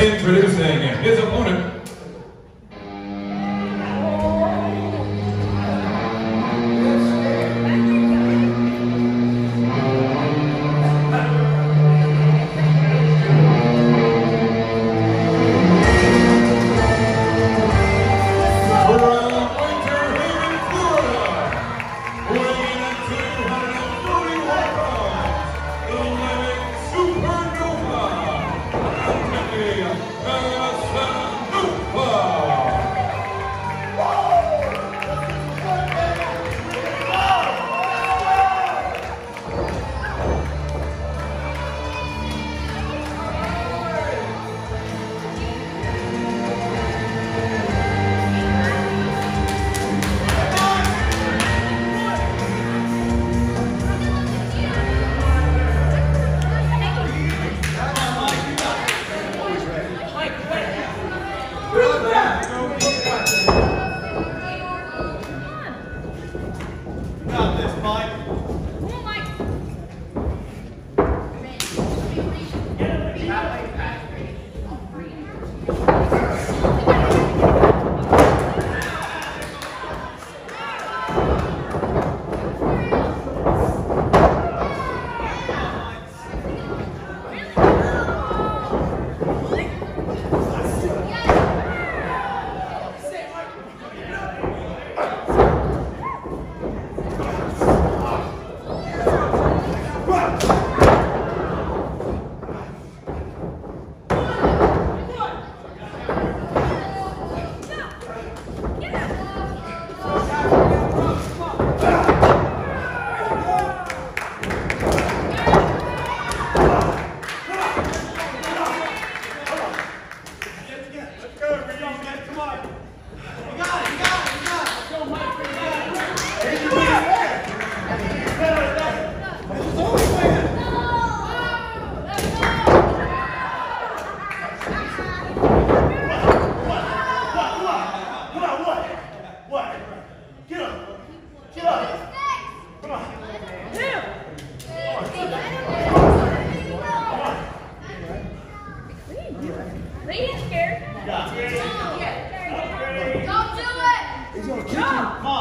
Introducing his opponent.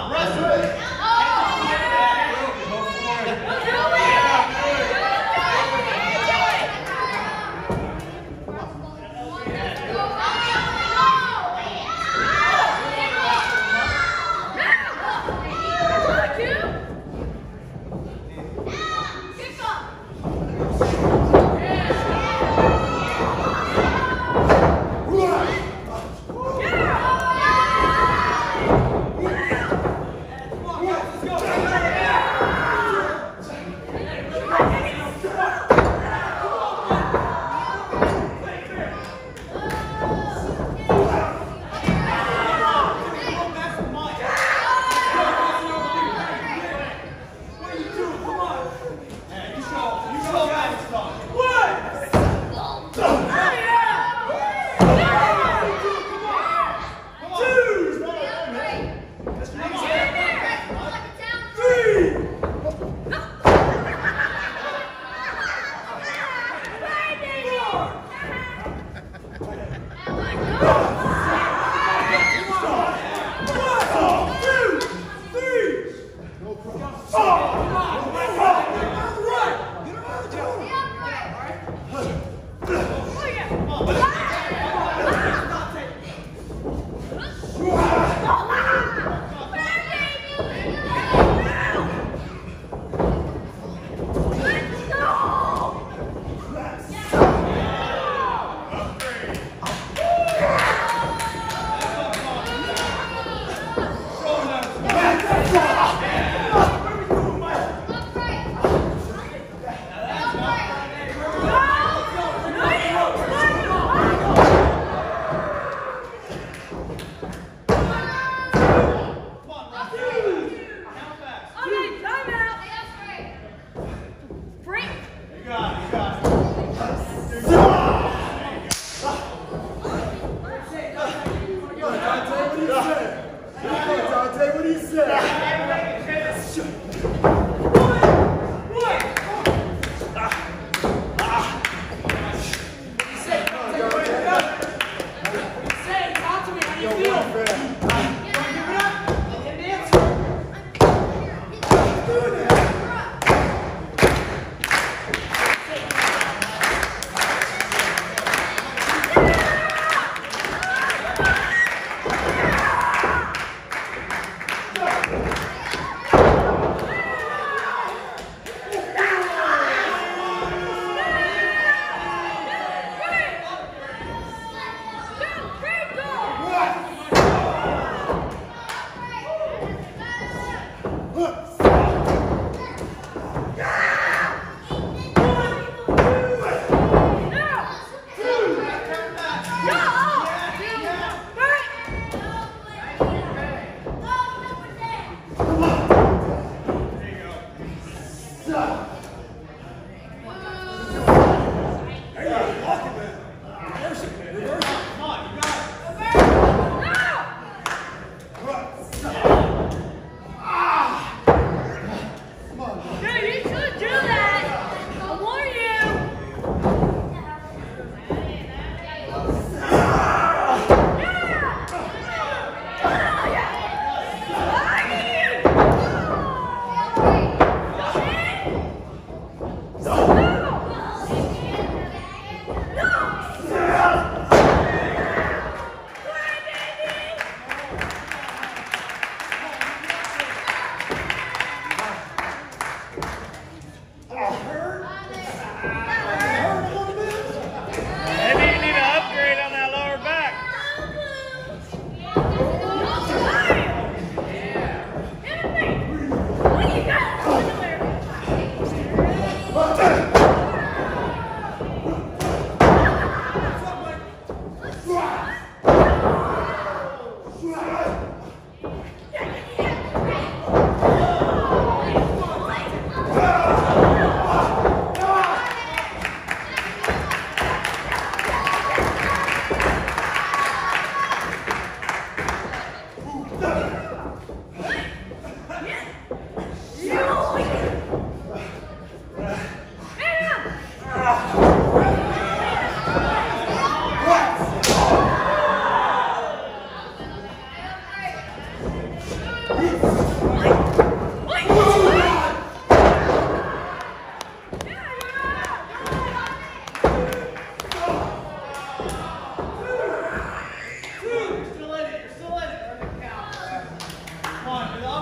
on, wrestle.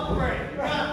Who are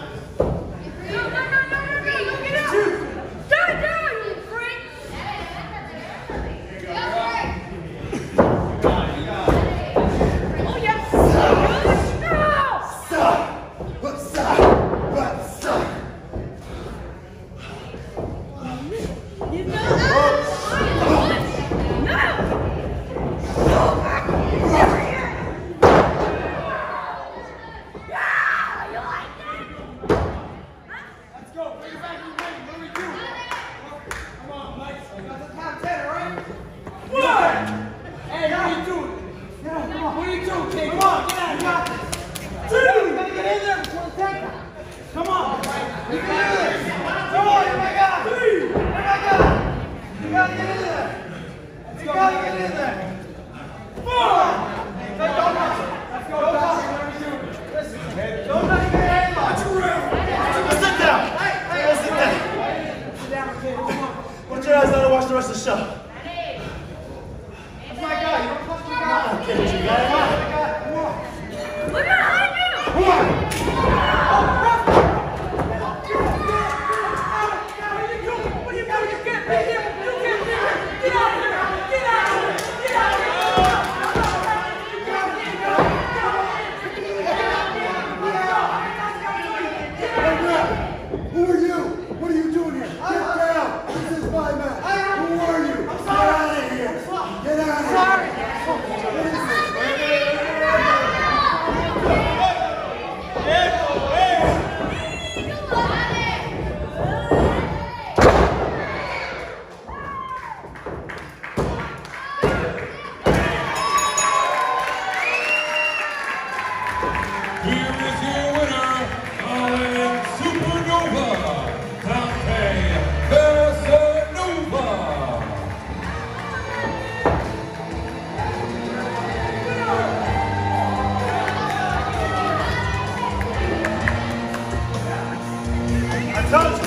자,